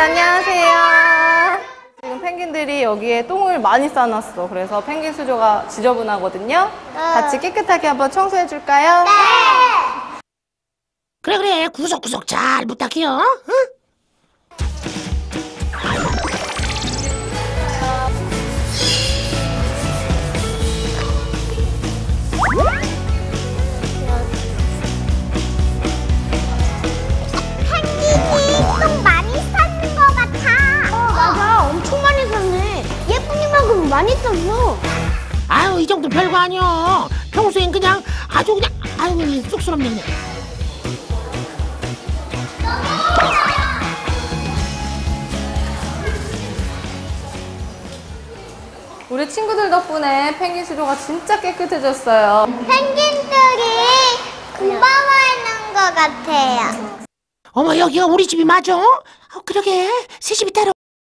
안녕하세요. 지금 펭귄들이 여기에 똥을 많이 싸놨어. 그래서 펭귄 수조가 지저분하거든요. 같이 깨끗하게 한번 청소해 줄까요? 그래 그래 구석구석 잘 부탁해요. 응? 많이 쌌어. 아유 이 정도 별거 아니요. 평소엔 그냥 아주 그냥 아유 쑥스럽네 그냥. 우리 친구들 덕분에 펭귄 수조가 진짜 깨끗해졌어요. 펭귄들이 고마워하는 것 같아요. 어머 여기가 우리 집이 맞아? 어, 그러게 새 집이 따로